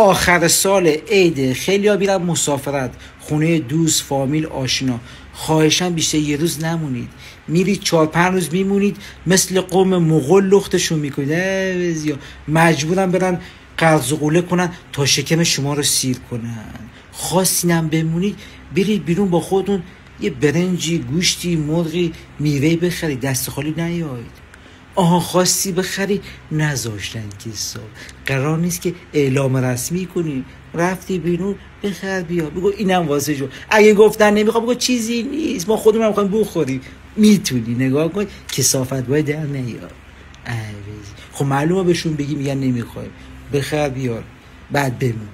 آخر سال عید. خیلی ها بیرن مسافرت. خونه دوست فامیل آشنا. خواهشم بیشتر یه روز نمونید. میرید چهار پنج روز میمونید. مثل قوم مغول لختشون می‌کنید. مجبورن برن قرض قوله کنن تا شکم شما رو سیر کنن. خواستینم بمونید. برید بیرون با خودتون. یه برنجی گوشتی مرغی میوه بخرید. دست خالی نیاید. آها خواستی بخری. نذاشتن صبح. قرار نیست که اعلام رسمی کنیم رفتی بیرون بخر بیا. بگو اینم واسه جو. اگه گفتن نمی‌خوام بگو چیزی نیست. ما خودمون می‌خوایم بخوریم. می‌تونی. نگاه کن. کسافت باید در نیار. خب معلومه بهشون بگی میگن نمی‌خوایم. بخر بیار بعد بمون.